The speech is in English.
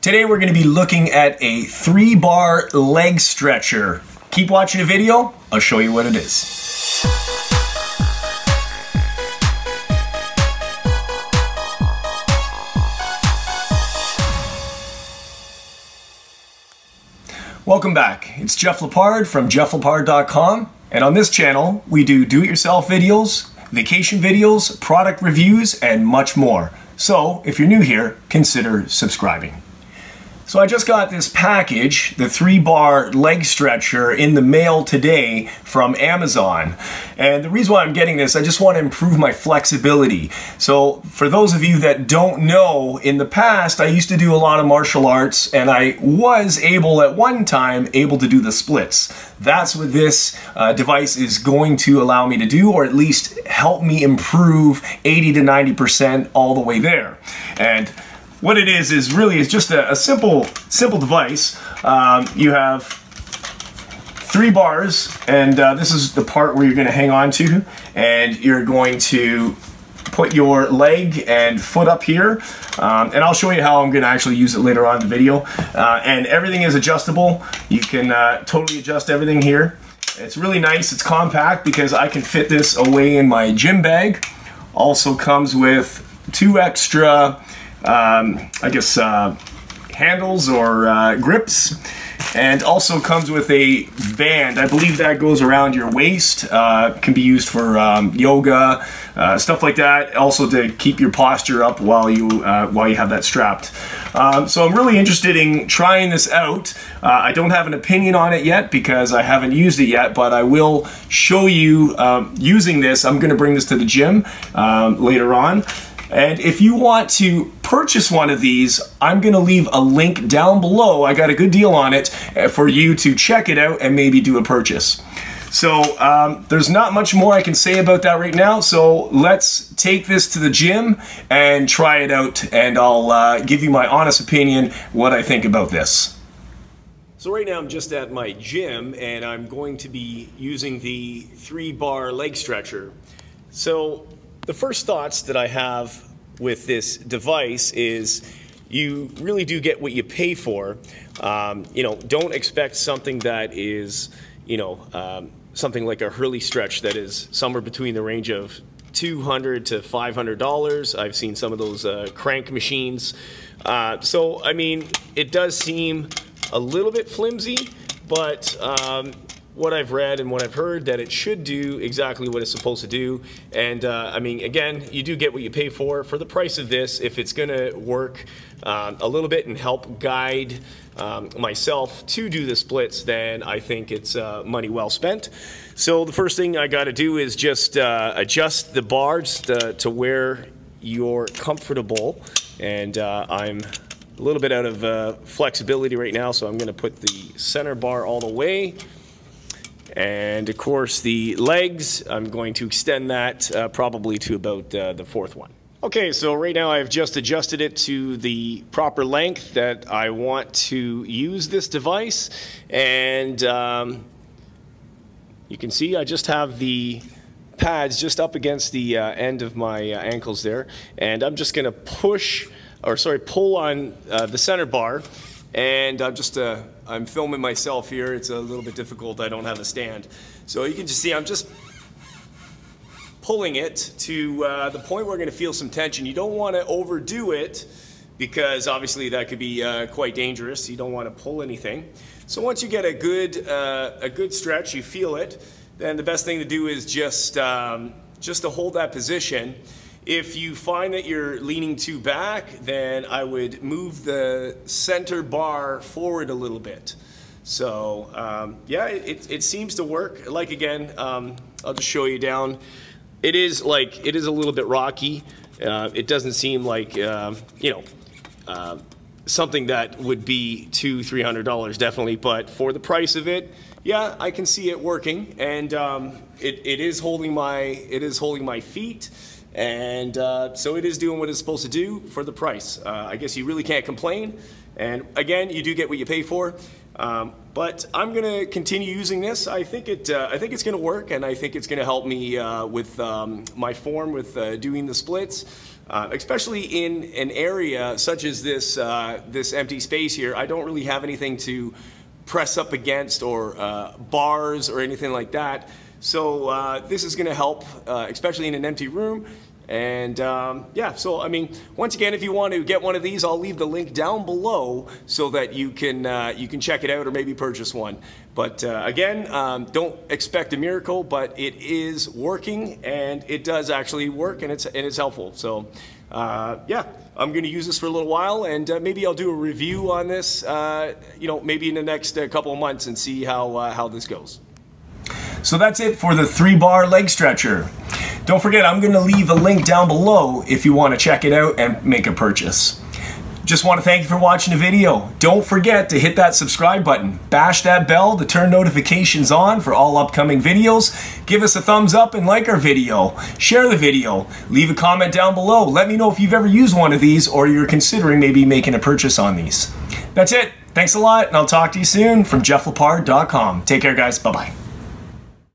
Today we're going to be looking at a three bar leg stretcher. Keep watching the video, I'll show you what it is. Welcome back. It's Jeff Lepard from jefflepard.com and on this channel we do do-it-yourself videos, vacation videos, product reviews, and much more. So if you're new here, consider subscribing. So I just got this package, the three bar leg stretcher in the mail today from Amazon. And the reason why I'm getting this, I just want to improve my flexibility. So for those of you that don't know, in the past I used to do a lot of martial arts and I was able at one time able to do the splits. That's what this uh, device is going to allow me to do or at least help me improve 80 to 90% all the way there. And what it is is really is just a, a simple simple device. Um, you have three bars, and uh, this is the part where you're going to hang on to, and you're going to put your leg and foot up here. Um, and I'll show you how I'm going to actually use it later on in the video. Uh, and everything is adjustable. You can uh, totally adjust everything here. It's really nice it's compact because I can fit this away in my gym bag. Also comes with two extra um, I guess, uh, handles or uh, grips. And also comes with a band. I believe that goes around your waist. Uh, can be used for um, yoga, uh, stuff like that. Also to keep your posture up while you uh, while you have that strapped. Um, so I'm really interested in trying this out. Uh, I don't have an opinion on it yet because I haven't used it yet, but I will show you um, using this. I'm going to bring this to the gym um, later on. And if you want to purchase one of these, I'm going to leave a link down below. I got a good deal on it uh, for you to check it out and maybe do a purchase. So um, there's not much more I can say about that right now. So let's take this to the gym and try it out. And I'll uh, give you my honest opinion what I think about this. So right now I'm just at my gym and I'm going to be using the three bar leg stretcher. So the first thoughts that I have with this device is you really do get what you pay for. Um, you know, don't expect something that is, you know, um, something like a Hurley stretch that is somewhere between the range of 200 to 500 dollars. I've seen some of those uh, crank machines. Uh, so I mean, it does seem a little bit flimsy, but um, what I've read and what I've heard that it should do exactly what it's supposed to do. And uh, I mean, again, you do get what you pay for. For the price of this, if it's going to work um, a little bit and help guide um, myself to do the splits, then I think it's uh, money well spent. So the first thing I got to do is just uh, adjust the bars to, to, where you're comfortable. And uh, I'm a little bit out of uh, flexibility right now, so I'm going to put the center bar all the way. And of course the legs, I'm going to extend that uh, probably to about uh, the fourth one. Okay, so right now I've just adjusted it to the proper length that I want to use this device. And um, you can see I just have the pads just up against the uh, end of my uh, ankles there. And I'm just gonna push, or sorry, pull on uh, the center bar and I'm just, uh, I'm filming myself here. It's a little bit difficult. I don't have a stand. So you can just see I'm just pulling it to uh, the point where we're going to feel some tension. You don't want to overdo it because obviously that could be uh, quite dangerous. You don't want to pull anything. So once you get a good, uh, a good stretch, you feel it, then the best thing to do is just, um, just to hold that position if you find that you're leaning too back, then I would move the center bar forward a little bit. So um, yeah, it, it seems to work. Like again, um, I'll just show you down. It is like, it is a little bit rocky. Uh, it doesn't seem like, uh, you know, uh, something that would be two, three hundred dollars definitely. But for the price of it, yeah, I can see it working, and um, it, it is holding my it is holding my feet and uh, so it is doing what it's supposed to do for the price. Uh, I guess you really can't complain. And again, you do get what you pay for. Um, but I'm gonna continue using this. I think it. Uh, I think it's gonna work, and I think it's gonna help me uh, with um, my form with uh, doing the splits, uh, especially in an area such as this uh, this empty space here. I don't really have anything to press up against or uh, bars or anything like that. So this is gonna help, especially in an empty room. And um, yeah, so I mean, once again, if you want to get one of these, I'll leave the link down below so that you can uh, you can check it out or maybe purchase one. But uh, again, um, don't expect a miracle, but it is working and it does actually work and it's and it's helpful. So uh, yeah, I'm going to use this for a little while and uh, maybe I'll do a review on this, uh, you know, maybe in the next uh, couple of months and see how how this goes. So that's it for the three bar leg stretcher. Don't forget, I'm going to leave a link down below if you want to check it out and make a purchase. Just want to thank you for watching the video. Don't forget to hit that subscribe button. Bash that bell to turn notifications on for all upcoming videos. Give us a thumbs up and like our video. Share the video. Leave a comment down below. Let me know if you've ever used one of these or you're considering maybe making a purchase on these. That's it. Thanks a lot, and I'll talk to you soon from jefflepard.com. Take care, guys. Bye-bye.